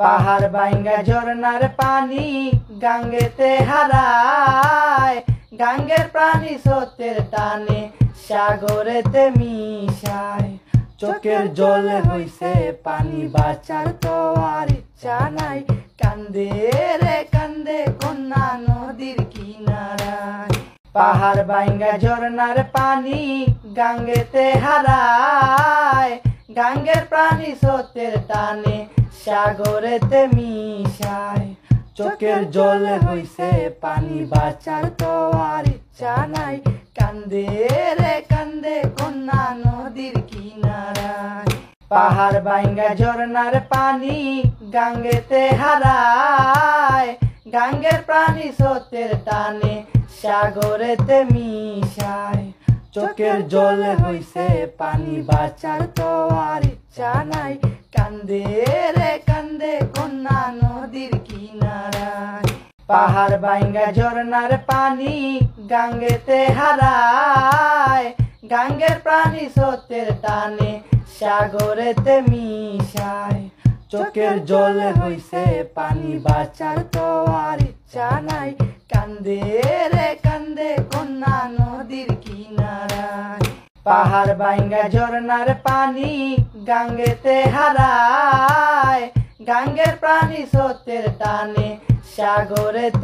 পাহাড় বাইঙ্গা ঝর্ণার পানি গাঙ্গেতে হারায়। গাঙ্গের প্রাণী সত্যের টানে সাগরেতে মিশায়। চোখের জলে হইছে পানি বাঁচার তো আর ইচ্ছা নাই। কান্দে রে কান্দে কন্যা নদীর কিনারায়। পাহাড় বাইঙ্গা ঝর্ণার পানি গাঙ্গেতে হারায়। গাঙ্গের প্রাণী সত্যের টানে সাগরেতে মিশায় চোখের জলে হইছে পানি বাঁচার তো আর ইচ্ছা নাই। কান্দে রে কান্দে কন্যা নদীর কিনারায়। পাহাড় বাইঙ্গা ঝর্ণার পানি গাঙ্গেতে হারায়। গাঙ্গের প্রাণী সত্যের টানে সাগরেতে মিশায়। চোখের জলে হইছে পানি বাঁচার তো আর ইচ্ছা নাই। কান্দে রে কান্দে পাহাড় বাইঙ্গা ঝর্ণার পানি গাঙ্গেতে হারায়। গাঙ্গের প্রাণী সত্যের টানে সাগরেতে মিশায়। চোখের জলে হইছে পানি, বাঁচার তো আর ইচ্ছা নাই। কান্দে রে কান্দে কন্যা নদীর কিনারায়। পাহাড় বাইঙ্গা ঝর্ণার পানি গাঙ্গেতে হারায়। গাঙ্গের প্রাণী সত্যের টানে সাগরেতে